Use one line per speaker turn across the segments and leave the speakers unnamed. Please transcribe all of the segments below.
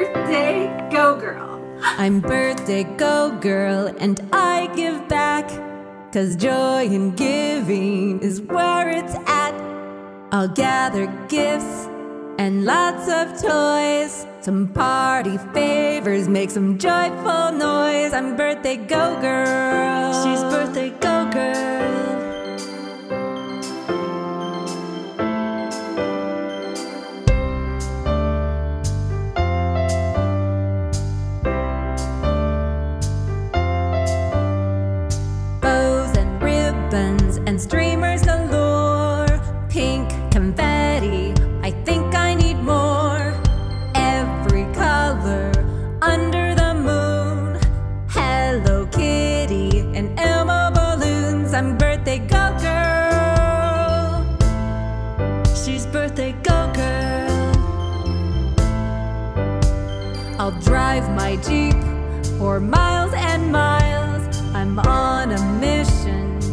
birthday go girl.
I'm birthday go girl and I give back. Cause joy in giving is where it's at. I'll gather gifts and lots of toys. Some party favors, make some joyful noise. I'm birthday go girl.
She's birthday go girl.
And streamers galore. Pink confetti, I think I need more. Every color under the moon. Hello Kitty and Elmo balloons. I'm birthday go girl.
She's birthday go girl.
I'll drive my Jeep for miles and miles. I'm on a mission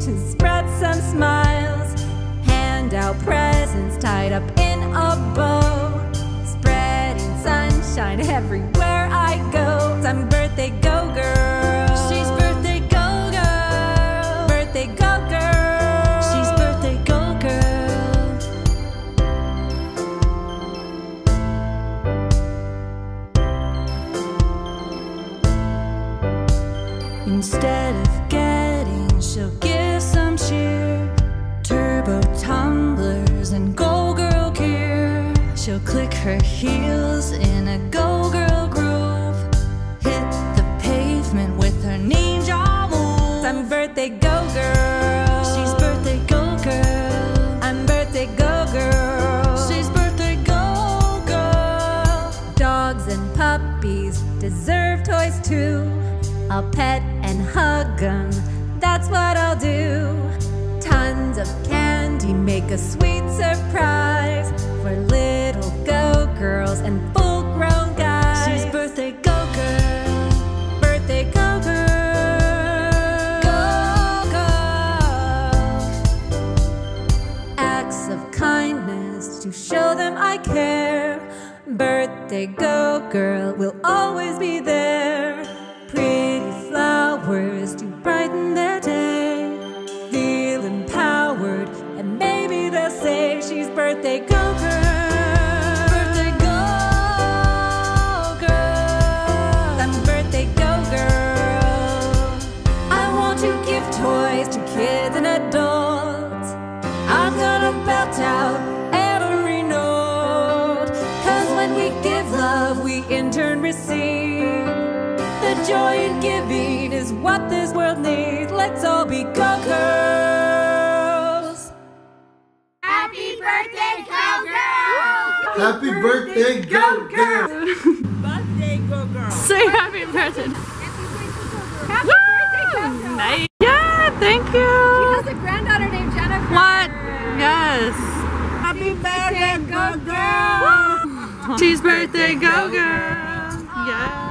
to spread some smiles. Hand out presents tied up in a bow. Spreading sunshine everywhere I go. I'm birthday go girl.
She's birthday go girl.
birthday go girl.
She's birthday go girl. Instead of getting, she'll give. Turbo tumblers and go girl gear. She'll click her heels in a go girl groove. Hit the pavement with her ninja moves.
I'm birthday go girl.
She's birthday go girl.
I'm birthday go girl.
She's birthday go girl.
Dogs and puppies deserve toys too. I'll pet and hug 'em, that's what I'll do. Tons of candy make a sweet surprise for little go girls and full grown guys.
She's birthday go girl.
birthday go girl.
Go girl.
acts of kindness to show them I care. Birthday go girl will always be there. They'll say she's birthday go girl.
Birthday go girl.
I'm birthday girl. I want to give toys to kids and adults. I'm gonna belt out every note. Cause when we give love, we in turn receive. The joy in giving is what this world needs. Let's all be go girls.
Birthday go girl.
Happy birthday, go girl!
Say happy birthday.
Happy birthday go girl.
Nice. Yeah, thank you.
She Has a granddaughter named Jennifer.
What? Yes.
Happy birthday go girl.
She's birthday, go girl. Yeah.